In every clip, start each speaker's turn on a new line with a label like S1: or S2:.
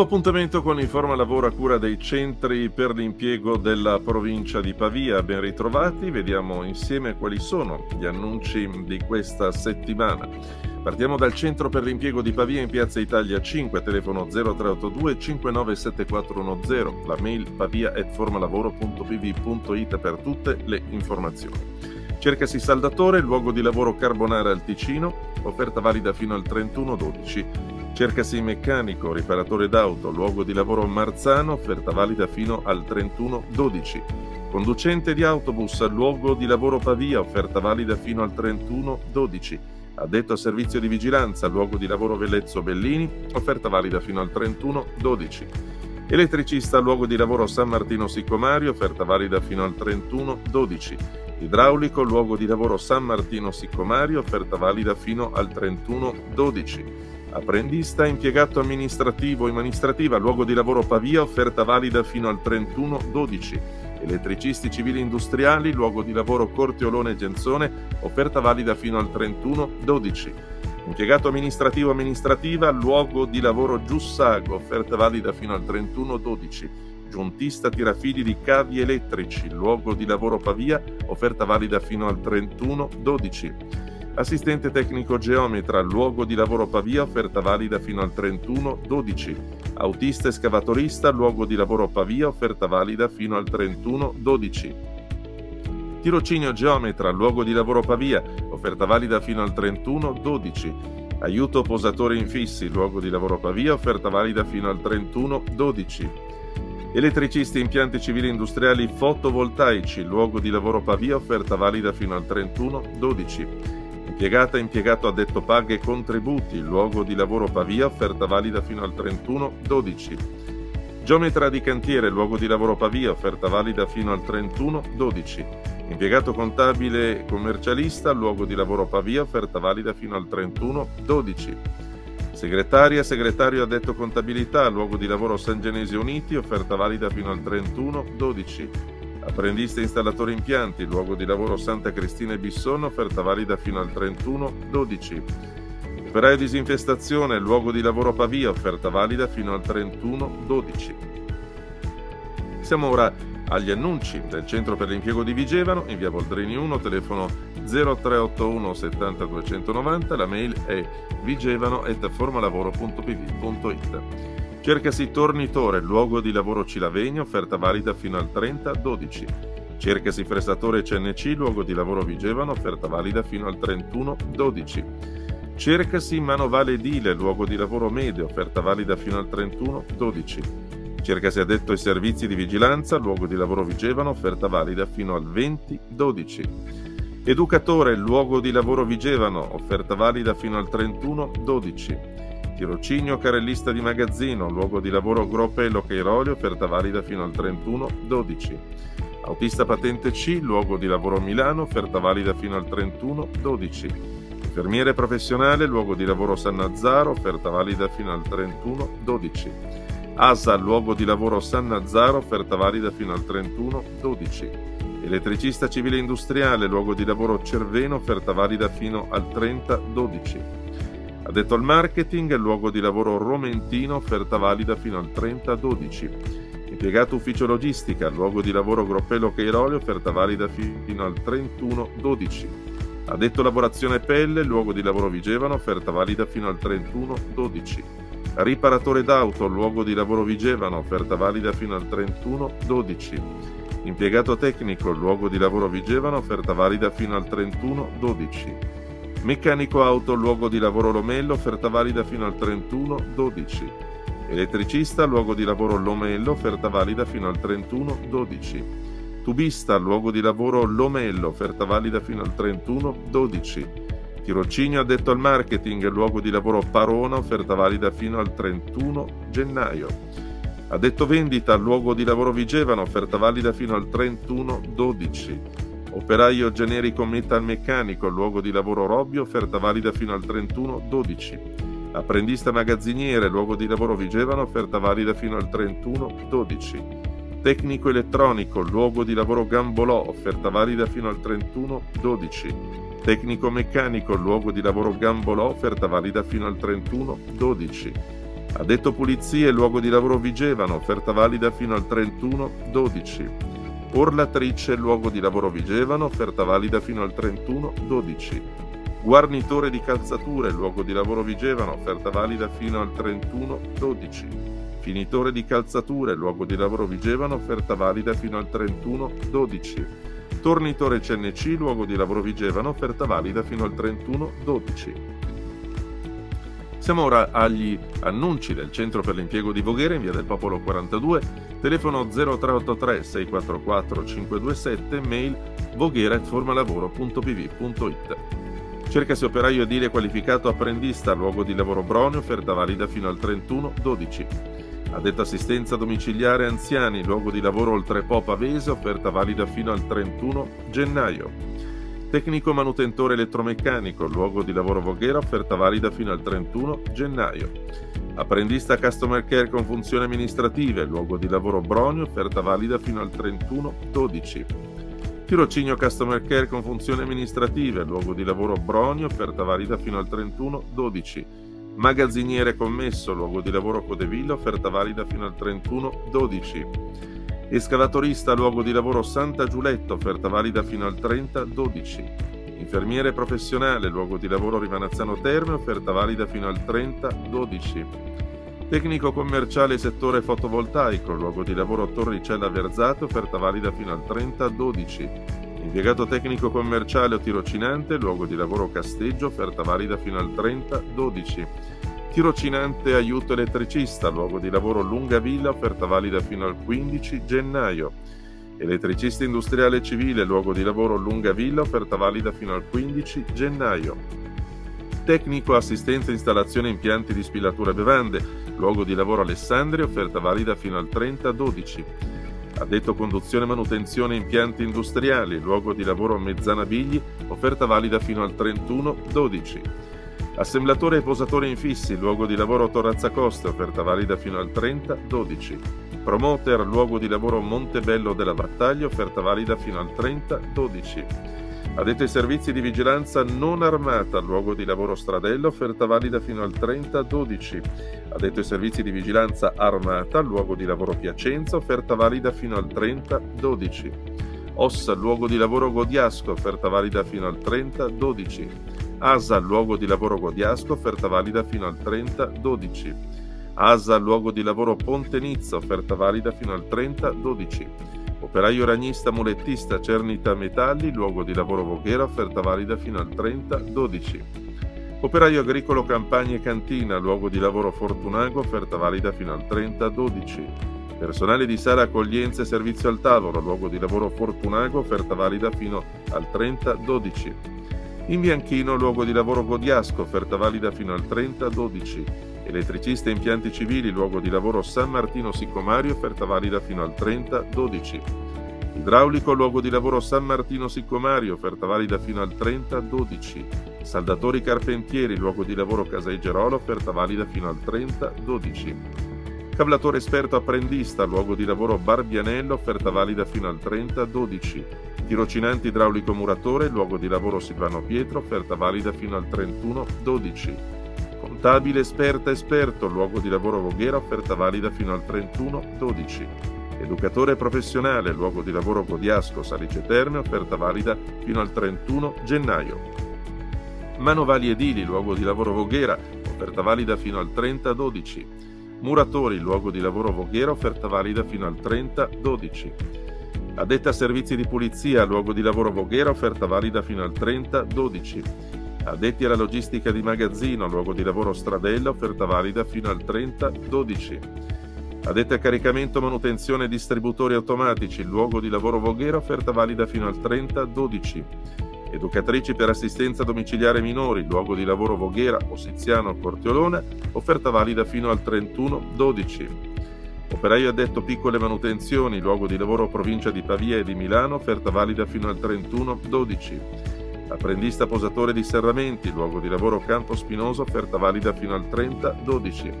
S1: Nuovo appuntamento con Informa Lavoro a cura dei centri per l'impiego della provincia di Pavia. Ben ritrovati, vediamo insieme quali sono gli annunci di questa settimana. Partiamo dal centro per l'impiego di Pavia in Piazza Italia 5, telefono 0382 597410, la mail pavia.formalavoro.pv.it per tutte le informazioni. Cercasi saldatore, luogo di lavoro Carbonara al Ticino, offerta valida fino al 31-12. Cercasi meccanico, riparatore d'auto, luogo di lavoro Marzano, offerta valida fino al 31-12. Conducente di autobus, luogo di lavoro Pavia, offerta valida fino al 31-12. Addetto a servizio di vigilanza, luogo di lavoro Velezzo Bellini, offerta valida fino al 31-12. Elettricista, luogo di lavoro San Martino Siccomario, offerta valida fino al 31-12. Idraulico, luogo di lavoro San Martino Siccomario, offerta valida fino al 31-12. Apprendista impiegato amministrativo amministrativa, luogo di lavoro Pavia, offerta valida fino al 31-12. Elettricisti civili industriali, luogo di lavoro Corteolone Genzone, offerta valida fino al 31-12. Impiegato amministrativo amministrativa, luogo di lavoro Giussago, offerta valida fino al 31-12. Giuntista tirafili di cavi elettrici, luogo di lavoro Pavia, offerta valida fino al 31-12 assistente tecnico geometra, luogo di lavoro Pavia, offerta valida fino al 31-12. Autista escavatorista, luogo di lavoro Pavia, offerta valida fino al 31-12. Tirocinio geometra, luogo di lavoro Pavia, offerta valida fino al 31-12. Aiuto posatore infissi, luogo di lavoro Pavia, offerta valida fino al 31-12. Elettricisti impianti civili industriali fotovoltaici, luogo di lavoro Pavia, offerta valida fino al 31-12. Impiegata impiegato addetto paghe e contributi, luogo di lavoro Pavia, offerta valida fino al 31-12. Geometra di cantiere, luogo di lavoro Pavia, offerta valida fino al 31-12. Impiegato contabile commercialista, luogo di lavoro Pavia, offerta valida fino al 31-12. Segretaria, segretario addetto contabilità, luogo di lavoro San Genesi Uniti, offerta valida fino al 31-12. Apprendista installatore impianti, luogo di lavoro Santa Cristina e Bisson, offerta valida fino al 31-12. Operaio disinfestazione, luogo di lavoro Pavia, offerta valida fino al 31-12. Siamo ora agli annunci del Centro per l'impiego di Vigevano, in via Boldrini 1, telefono 0381 70 290, la mail è vigevano.formalavoro.pv.it. Cercasi tornitore, luogo di lavoro Cilavegno, offerta valida fino al 30-12. Cercasi prestatore CNC, luogo di lavoro Vigevano, offerta valida fino al 31-12. Cercasi manovale edile, luogo di lavoro Mede, offerta valida fino al 31-12. Cercasi addetto ai servizi di vigilanza, luogo di lavoro Vigevano, offerta valida fino al 20-12. Educatore, luogo di lavoro Vigevano, offerta valida fino al 31-12. Tirocinio carrellista di magazzino, luogo di lavoro Gropello Cairolio, offerta valida fino al 31-12. Autista patente C, luogo di lavoro Milano, offerta valida fino al 31-12. Infermiere professionale, luogo di lavoro San Nazzaro, offerta valida fino al 31-12. ASA, luogo di lavoro San Nazzaro, offerta valida fino al 31-12. Elettricista civile industriale, luogo di lavoro Cerveno, offerta valida fino al 30-12. Addetto al marketing, luogo di lavoro Romentino, offerta valida fino al 30-12. Impiegato ufficio logistica, luogo di lavoro Groppello Cairoli, offerta valida fino al 31-12. Addetto lavorazione pelle, luogo di lavoro Vigevano, offerta valida fino al 31-12. Riparatore d'auto, luogo di lavoro Vigevano, offerta valida fino al 31-12. Impiegato tecnico, luogo di lavoro Vigevano, offerta valida fino al 31-12. Meccanico auto, luogo di lavoro Lomello, offerta valida fino al 31-12. Elettricista, luogo di lavoro Lomello, offerta valida fino al 31-12. Tubista, luogo di lavoro Lomello, offerta valida fino al 31-12. Tirocinio addetto al marketing, luogo di lavoro Parona, offerta valida fino al 31 gennaio. Addetto vendita, luogo di lavoro Vigevano, offerta valida fino al 31-12. Operaio generico metalmeccanico, luogo di lavoro Robbio, offerta valida fino al 31-12. Apprendista magazziniere, luogo di lavoro Vigevano, offerta valida fino al 31-12. Tecnico elettronico, luogo di lavoro Gambolò, offerta valida fino al 31-12. Tecnico meccanico, luogo di lavoro Gambolò, offerta valida fino al 31-12. Addetto pulizie, luogo di lavoro Vigevano, offerta valida fino al 31-12. Orlatrice, luogo di lavoro Vigevano, offerta valida fino al 31-12. Guarnitore di calzature, luogo di lavoro Vigevano, offerta valida fino al 31-12. Finitore di calzature, luogo di lavoro Vigevano, offerta valida fino al 31-12. Tornitore CNC, luogo di lavoro Vigevano, offerta valida fino al 31-12. Siamo ora agli annunci del Centro per l'impiego di Voghera in via del Popolo 42, telefono 0383 644 527, mail voghera.formalavoro.pv.it. Cercasi operaio edile qualificato apprendista, luogo di lavoro Bronio, offerta valida fino al 31-12. Addetto assistenza domiciliare anziani, luogo di lavoro Oltrepo Pavese, offerta valida fino al 31 gennaio. Tecnico manutentore elettromeccanico, luogo di lavoro Voghera, offerta valida fino al 31 gennaio. Apprendista Customer Care con funzioni amministrative, luogo di lavoro Bronio, offerta valida fino al 31 12. Tirocinio Customer Care con funzioni amministrative, luogo di lavoro Bronio, offerta valida fino al 31 12. Magazziniere commesso, luogo di lavoro Codevilla, offerta valida fino al 31 12. Escavatorista luogo di lavoro Santa Giulietta, offerta valida fino al 30-12. Infermiere professionale, luogo di lavoro Rivanazzano Terme, offerta valida fino al 30-12. Tecnico commerciale settore fotovoltaico, luogo di lavoro Torricella Verzate, offerta valida fino al 30-12. Impiegato tecnico commerciale o tirocinante, luogo di lavoro Casteggio, offerta valida fino al 30-12 Tirocinante aiuto elettricista, luogo di lavoro Lunga Villa, offerta valida fino al 15 gennaio. Elettricista industriale civile, luogo di lavoro Lunga Villa, offerta valida fino al 15 gennaio. Tecnico assistenza installazione impianti di spilatura bevande, luogo di lavoro Alessandria, offerta valida fino al 30-12. Addetto conduzione manutenzione impianti industriali, luogo di lavoro Mezzana Bigli, offerta valida fino al 31-12. Assemblatore e posatore infissi, luogo di lavoro Torrazzacoste, offerta valida fino al 30-12. Promoter, luogo di lavoro Montebello della Battaglia, offerta valida fino al 30-12. Addetto ai servizi di vigilanza non armata, luogo di lavoro Stradello, offerta valida fino al 30-12. Addetto ai servizi di vigilanza armata, luogo di lavoro Piacenza, offerta valida fino al 30-12. Ossa, luogo di lavoro Godiasco, offerta valida fino al 30-12. ASA luogo di lavoro Godiasco, offerta valida fino al 30-12. ASA luogo di lavoro Ponte Nizza, offerta valida fino al 30-12. Operaio ragnista mulettista Cernita Metalli, luogo di lavoro Voghera, offerta valida fino al 30-12. Operaio agricolo Campagna e Cantina, luogo di lavoro Fortunago, offerta valida fino al 30-12. Personale di sala accoglienza e servizio al tavolo, luogo di lavoro Fortunago, offerta valida fino al 30-12. In Bianchino, luogo di lavoro Godiasco, offerta valida fino al 30-12. Elettricista impianti civili, luogo di lavoro San Martino Siccomario, offerta valida fino al 30-12. Idraulico, luogo di lavoro San Martino Siccomario, offerta valida fino al 30-12. Saldatori carpentieri, luogo di lavoro Casai Gerolo, offerta valida fino al 30-12. Cablatore esperto apprendista, luogo di lavoro Barbianello, offerta valida fino al 30-12. Tirocinante idraulico muratore, luogo di lavoro Silvano Pietro, offerta valida fino al 31-12. Contabile esperta esperto, luogo di lavoro Voghera, offerta valida fino al 31-12. Educatore professionale, luogo di lavoro Godiasco, Salice Terme, offerta valida fino al 31 gennaio. Manovali edili, luogo di lavoro Voghera, offerta valida fino al 30-12. Muratori, luogo di lavoro Voghera, offerta valida fino al 30-12. Addetta a servizi di pulizia, luogo di lavoro Voghera, offerta valida fino al 30-12. Addetti alla logistica di magazzino, luogo di lavoro Stradella, offerta valida fino al 30-12. Addetti a caricamento, manutenzione e distributori automatici, luogo di lavoro Voghera, offerta valida fino al 30-12. Educatrici per assistenza domiciliare minori, luogo di lavoro Voghera, Ossiziano, Cortiolona, offerta valida fino al 31-12. Operaio addetto piccole manutenzioni, luogo di lavoro provincia di Pavia e di Milano, offerta valida fino al 31-12. Apprendista posatore di serramenti, luogo di lavoro Campo Spinoso, offerta valida fino al 30-12.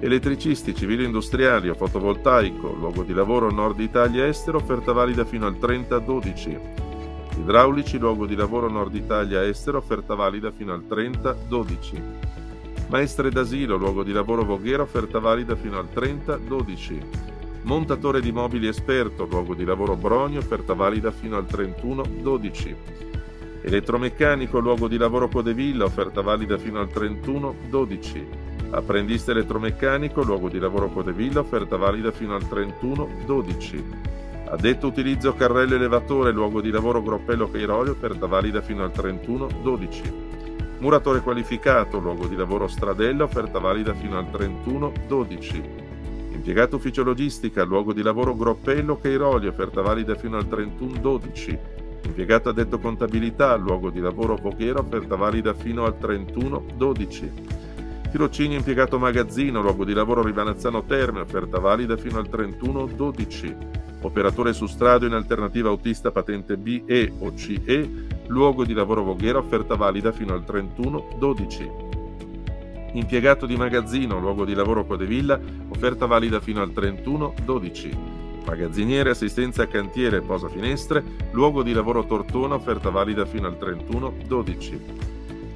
S1: Elettricisti civili industriali o fotovoltaico, luogo di lavoro Nord Italia Estero, offerta valida fino al 30-12. Idraulici, luogo di lavoro Nord Italia Estero, offerta valida fino al 30-12. Maestre d'asilo, luogo di lavoro Voghera, offerta valida fino al 30-12. Montatore di mobili esperto, luogo di lavoro Bronio, offerta valida fino al 31-12. Elettromeccanico, luogo di lavoro Codevilla, offerta valida fino al 31-12. Apprendista elettromeccanico, luogo di lavoro Codevilla, offerta valida fino al 31-12. Addetto utilizzo carrello elevatore, luogo di lavoro Groppello Cairolio, offerta valida fino al 31-12. Muratore qualificato, luogo di lavoro Stradella, offerta valida fino al 31-12. Impiegato ufficio logistica, luogo di lavoro Groppello Cairoli, offerta valida fino al 31-12. Impiegato addetto contabilità, luogo di lavoro Voghera, offerta valida fino al 31-12. Tirocini impiegato magazzino, luogo di lavoro Rivanazzano Terme, offerta valida fino al 31-12. Operatore su strada in alternativa autista patente B, E o CE, luogo di lavoro Voghera, offerta valida fino al 31-12. Impiegato di magazzino, luogo di lavoro Codevilla, offerta valida fino al 31-12. Magazziniere, assistenza a cantiere, posa finestre, luogo di lavoro Tortona, offerta valida fino al 31-12.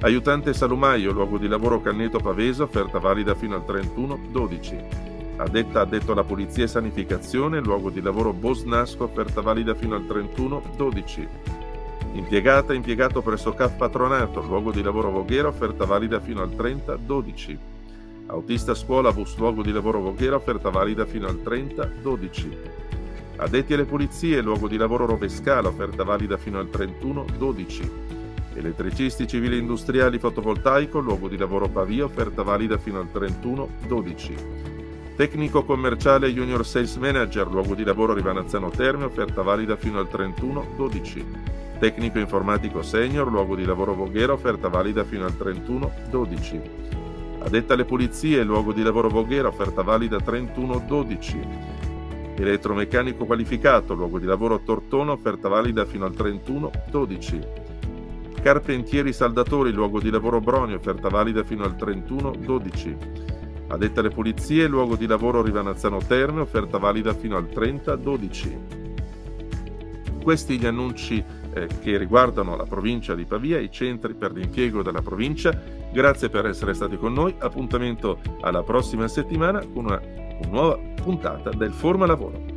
S1: Aiutante salumaio, luogo di lavoro Canneto Paveso, offerta valida fino al 31-12. Addetta addetto alla pulizia e sanificazione, luogo di lavoro Bosnasco, offerta valida fino al 31-12. Impiegata, impiegato presso CAF Patronato, luogo di lavoro Voghera, offerta valida fino al 30-12. Autista scuola, bus luogo di lavoro Voghera, offerta valida fino al 30-12. Addetti alle pulizie, luogo di lavoro Rovescala, offerta valida fino al 31-12. Elettricisti civili industriali fotovoltaico, luogo di lavoro Pavia, offerta valida fino al 31-12. Tecnico commerciale Junior Sales Manager, luogo di lavoro Rivanazzano Terme, offerta valida fino al 31-12. Tecnico informatico senior, luogo di lavoro Voghera, offerta valida fino al 31-12. Addetta alle pulizie, luogo di lavoro Voghera, offerta valida 31-12. Elettromeccanico qualificato, luogo di lavoro Tortona, offerta valida fino al 31-12. Carpentieri saldatori, luogo di lavoro Bronio, offerta valida fino al 31-12. Addetta alle pulizie, luogo di lavoro Rivanazzano Terme, offerta valida fino al 30-12. Questi gli annunci eh, che riguardano la provincia di Pavia, i centri per l'impiego della provincia. Grazie per essere stati con noi, appuntamento alla prossima settimana con una, una nuova puntata del Forma Lavoro.